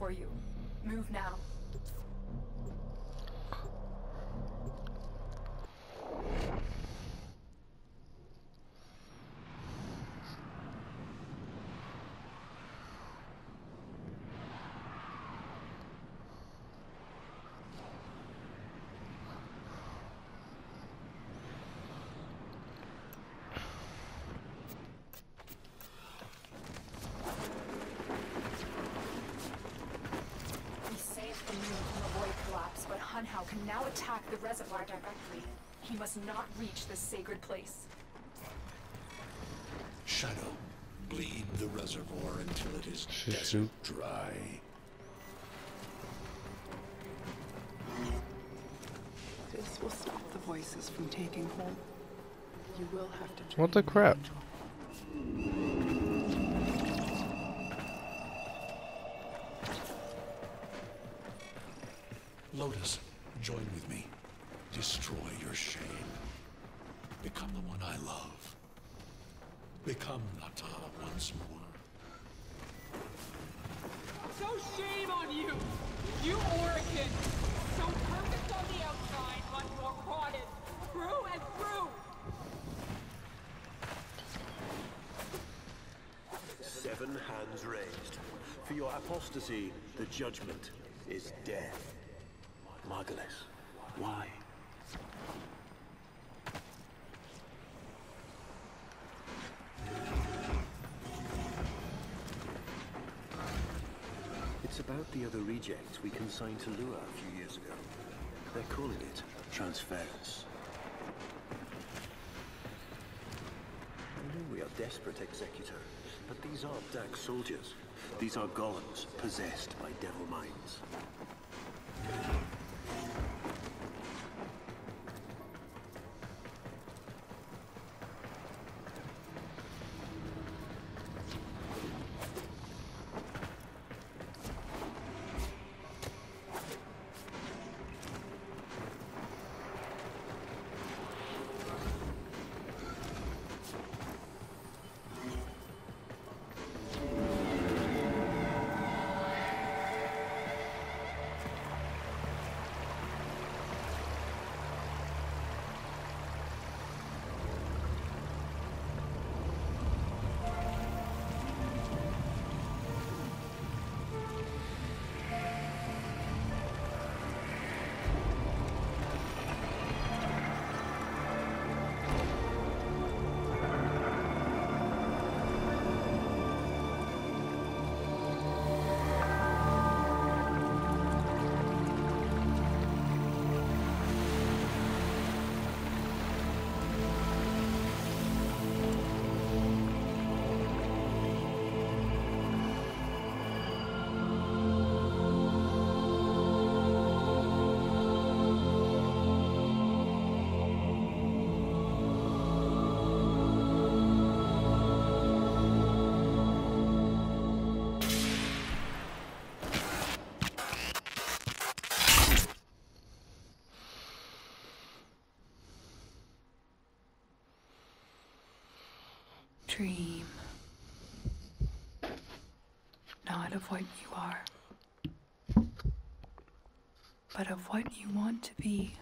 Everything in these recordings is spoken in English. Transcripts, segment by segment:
for you. Move now. We saved the moon from the void collapse, Hunhow can now attack the reservoir directly. He must not reach this sacred place. Shadow, bleed the reservoir until it is Shit, desert dry. This will stop the voices from taking hold. You will have to. What the train crap? Lotus, join with me. Destroy your shame. Become the one I love. Become Natah once more. So shame on you! You Orokin! So perfect on the outside, but you're through and through! Seven hands raised. For your apostasy, the judgment is death. Margulis, why? It's about the other rejects we consigned to Lua a few years ago. They're calling it transference. I know we are desperate, Executor, but these aren't soldiers. These are golems possessed by devil minds. Dream. Not of what you are, but of what you want to be.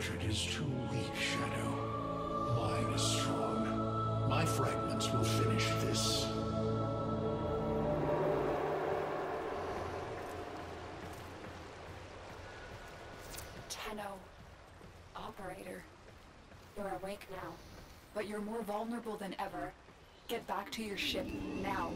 Hatred is too weak, Shadow. Mine is strong. My fragments will finish this. Tenno. Operator. You're awake now. But you're more vulnerable than ever. Get back to your ship now.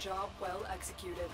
Job well executed.